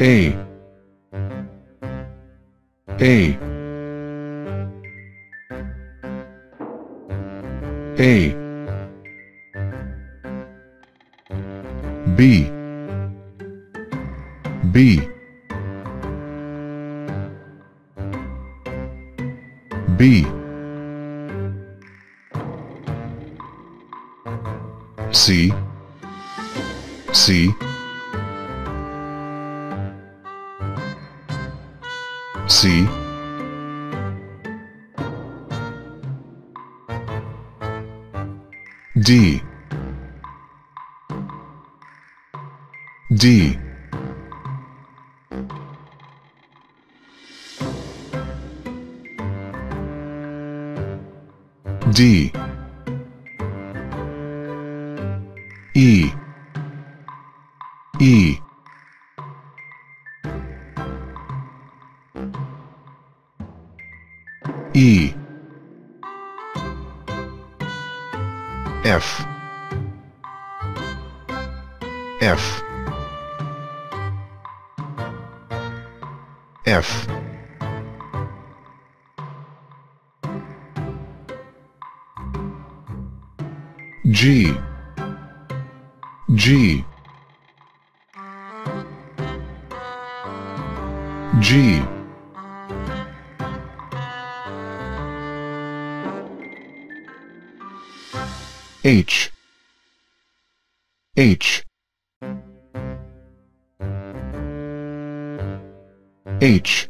A A A B. B. B. C. C C D. D. D. E. E E. F. F. F. G. G. G H. H. H.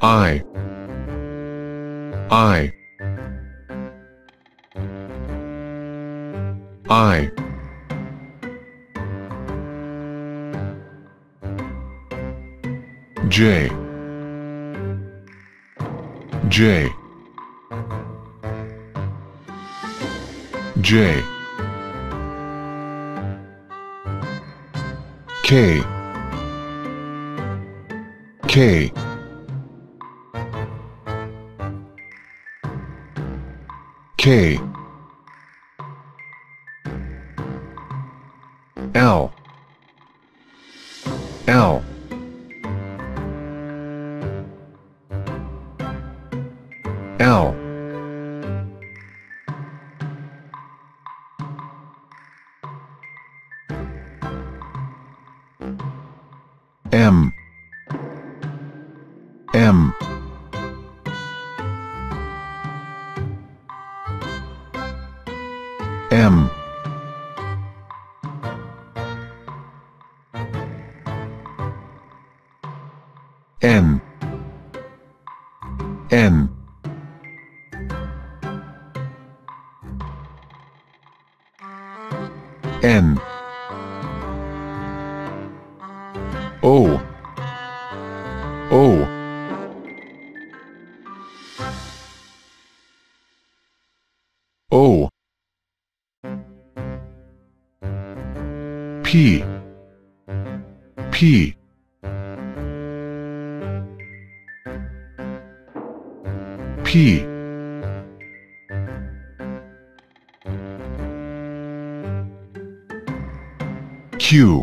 I. I. I. J. J J. K. K. K. L. L M. N N P. P. P. Q.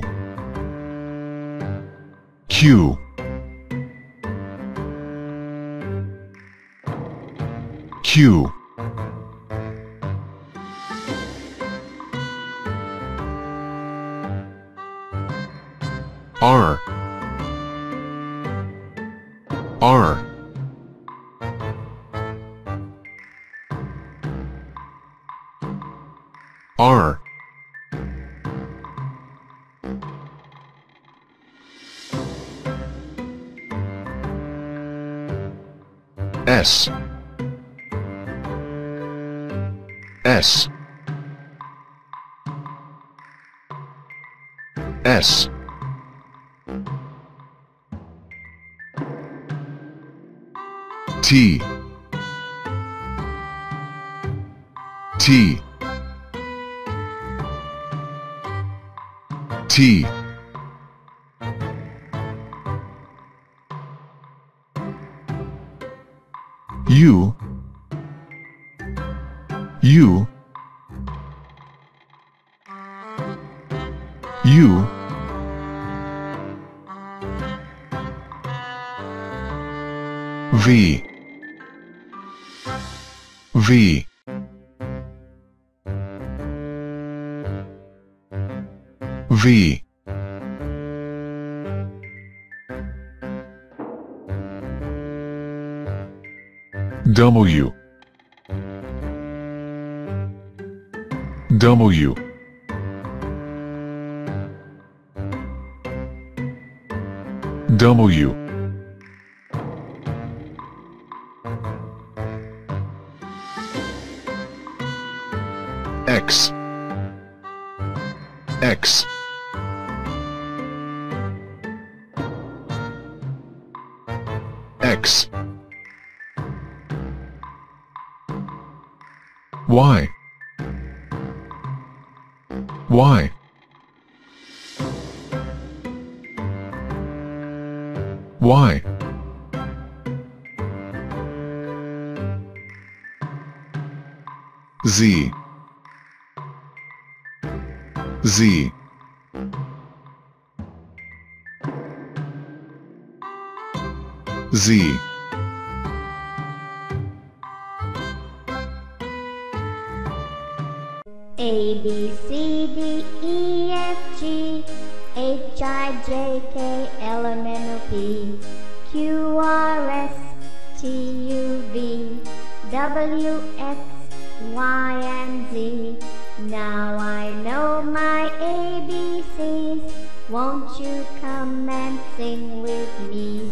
Q. Q R. R. R. S. S. S T. T. T. U. U. U. V V. V. W. W. W Y Y Y Z. Z. Z A B C D E F G H I J K L M N O P Q R S T U V W X Y and Z. Now I know my ABCs. Won't you come and sing with me?